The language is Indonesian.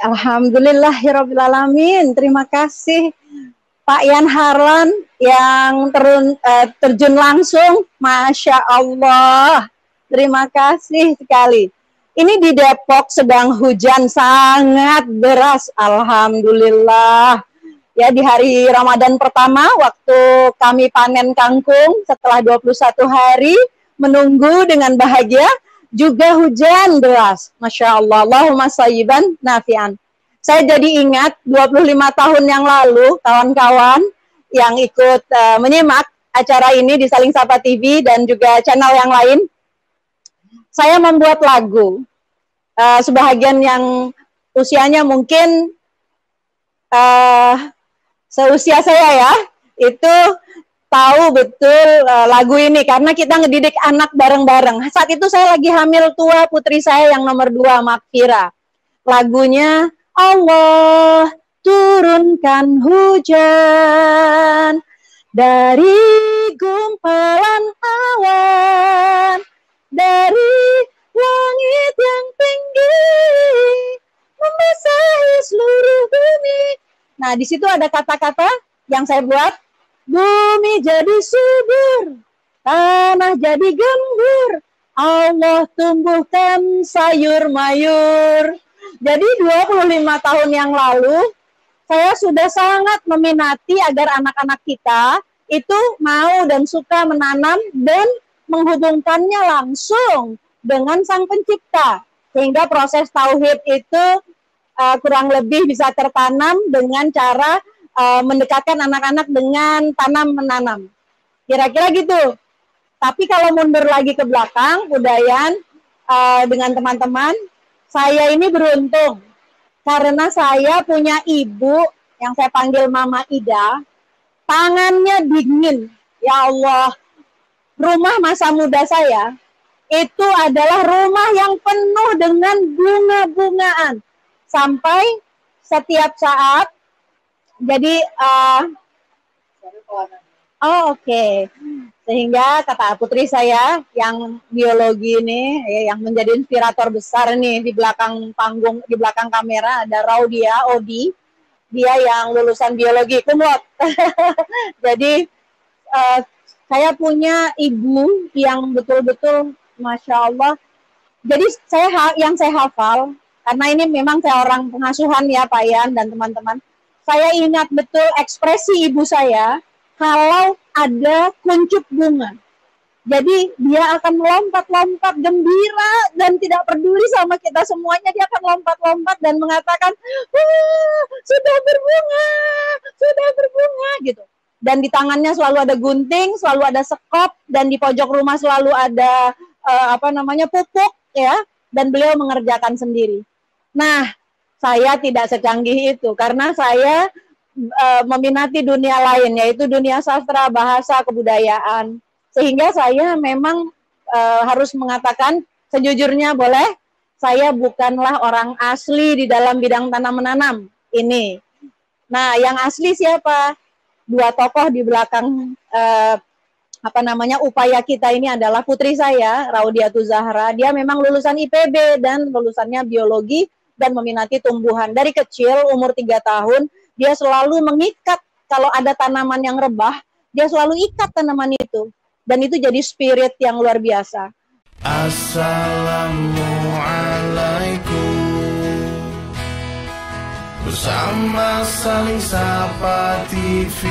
Alhamdulillahirobbilalamin. Terima kasih Pak Yan Harlan yang terun, uh, terjun langsung. Masya Allah. Terima kasih sekali. Ini di Depok sedang hujan sangat deras. Alhamdulillah. Ya di hari Ramadan pertama waktu kami panen kangkung setelah 21 hari menunggu dengan bahagia juga hujan deras. Masya Allah. Allahumma sayyiban nafian saya jadi ingat 25 tahun yang lalu kawan-kawan yang ikut uh, menyimak acara ini di Saling Sapa TV dan juga channel yang lain. Saya membuat lagu. Uh, sebahagian yang usianya mungkin uh, seusia saya ya, itu tahu betul uh, lagu ini karena kita ngedidik anak bareng-bareng. Saat itu saya lagi hamil tua putri saya yang nomor dua, Makfira. Lagunya Allah turunkan hujan dari gumpalan awan dari langit yang tinggi membasahi seluruh bumi. Nah, di situ ada kata-kata yang saya buat. Bumi jadi subur, tanah jadi gembur, Allah tumbuhkan sayur mayur. Jadi 25 tahun yang lalu saya sudah sangat meminati agar anak-anak kita itu mau dan suka menanam dan menghubungkannya langsung dengan sang pencipta sehingga proses tauhid itu uh, kurang lebih bisa tertanam dengan cara uh, mendekatkan anak-anak dengan tanam menanam kira-kira gitu tapi kalau mundur lagi ke belakang budaya uh, dengan teman-teman saya ini beruntung karena saya punya ibu yang saya panggil Mama Ida, tangannya dingin. Ya Allah, rumah masa muda saya itu adalah rumah yang penuh dengan bunga-bungaan sampai setiap saat. Jadi, uh, oh oke. Okay sehingga kata putri saya yang biologi ini ya, yang menjadi inspirator besar nih di belakang panggung di belakang kamera ada Raudia Odi. Dia yang lulusan biologi kumlot. Jadi uh, saya punya ibu yang betul-betul masya Allah. Jadi saya yang saya hafal karena ini memang saya orang pengasuhan ya Pak Yan dan teman-teman saya ingat betul ekspresi ibu saya kalau ada kuncup bunga. Jadi dia akan melompat-lompat gembira dan tidak peduli sama kita semuanya. Dia akan lompat-lompat dan mengatakan, sudah berbunga, sudah berbunga gitu. Dan di tangannya selalu ada gunting, selalu ada sekop, dan di pojok rumah selalu ada uh, apa namanya pupuk ya. Dan beliau mengerjakan sendiri. Nah, saya tidak secanggih itu karena saya uh, meminati dunia lain yaitu dunia sastra, bahasa, kebudayaan. Sehingga saya memang uh, harus mengatakan sejujurnya boleh saya bukanlah orang asli di dalam bidang tanam menanam ini. Nah, yang asli siapa? Dua tokoh di belakang uh, apa namanya upaya kita ini adalah putri saya Raudiatu Zahra. Dia memang lulusan IPB dan lulusannya biologi dan meminati tumbuhan dari kecil umur tiga tahun dia selalu mengikat kalau ada tanaman yang rebah, dia selalu ikat tanaman itu. Dan itu jadi spirit yang luar biasa. Assalamualaikum Bersama saling sapa TV